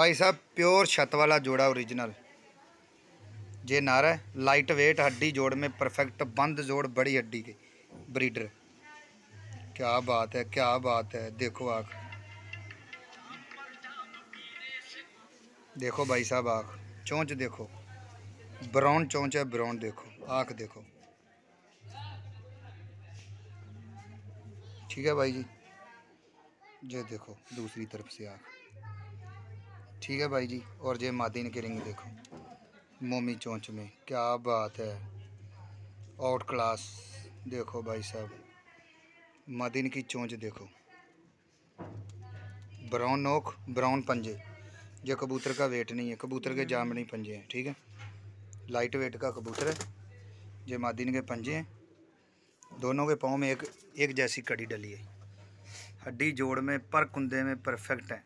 भाई साहब, प्योर छत वाला जोड़ा ओरिजिनल ये नारा है लाइट वेट हड्डी जोड़ में परफेक्ट बंद जोड़, बड़ी हड्डी के ब्रीडर क्या बात है, क्या बात है, देखो आख। देखो भाई साहब आख, चोंच देखो। ब्राउन चोंच है, ब्राउन देखो, आख देखो। ठीक है भाई जी। ये देखो, दूसरी तरफ़ से आख। ठीक है भाई जी, और ये मादीन की रिंग देखो। मोमी चोंच में, क्या बात है। आउट क्लास, देखो भाई साहब। मादीन की चोंच देखो। ब्राउन नोक, ब्राउन पंजे। ये कबूतर का वेट नहीं है, कबूतर के जामनी पंजे हैं, ठीक है। लाइट वेट का कबूतर है। ये मादीन के पंजे हैं। दोनों के पाँव में एक एक जैसी कड़ी डली है। हड्डी जोड़ में, पर कुंदे में परफेक्ट है।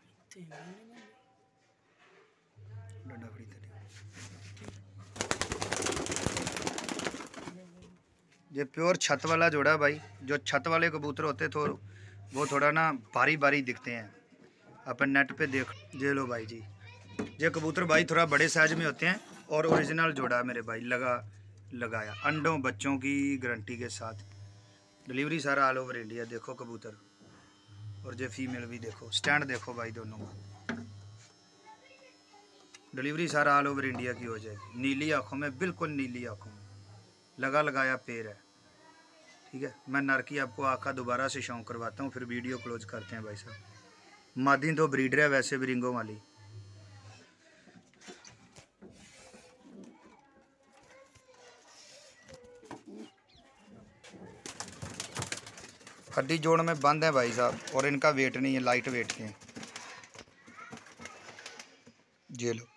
ये प्योर छत वाला जोड़ा भाई। जो छत वाले कबूतर होते तो वो थोड़ा ना भारी भारी दिखते हैं। अपन नेट पे देख ये लो भाई जी। ये कबूतर भाई थोड़ा बड़े साइज़ में होते हैं और ओरिजिनल जोड़ा मेरे भाई, लगा, लगाया। अंडों बच्चों की गारंटी के साथ। डिलीवरी सारा ऑल ओवर इंडिया देखो कबूतर। और जो फीमेल भी देखो। स्टैंड देखो भाई दोनों। का डिलीवरी सारा ऑल ओवर इंडिया की हो। जाएगी नीली आँखों में, बिल्कुल नीली आँखों में। लगा लगाया पेड़ है। ठीक है? मैं नर की आपको आँखा दोबारा से शौक करवाता हूँ, फिर वीडियो क्लोज करते हैं भाई साहब। मादी तो ब्रीडर है वैसे भी रिंगों वाली। हड्डी जोड़ में बंद है भाई साहब, और इनका वेट नहीं है लाइट वेट के ये लो।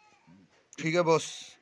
ठीक है बॉस।